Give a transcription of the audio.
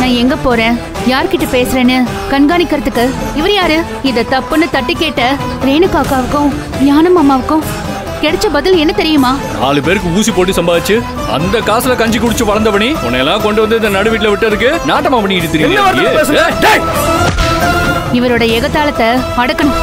நான் எங்க போறேன்? யார்கிட்ட பேசுறேன்னு கண்காணிக்கிறதுக்கு? இவர் யாரு? இத தப்புன்னு தட்டி கேட்ட ரேணுகாக்காவுக்கும் ஞானம் அம்மாவுக்கும் கிடைச்ச பதில் என்ன தெரியுமா? நாலு பேருக்கு ஊசி போட்டு சம்பாதிச்சு அந்த காசுல கஞ்சி குடிச்சு வளர்ந்தவனி உன்னை எல்லாம் கொண்டு வந்து இந்த நடு வீட்டுல விட்டதுக்கு நாட்டமா பண்ணிக்கிட்டு தெரியும் இவரோட எகத்தாளத்தை அடக்கணும்.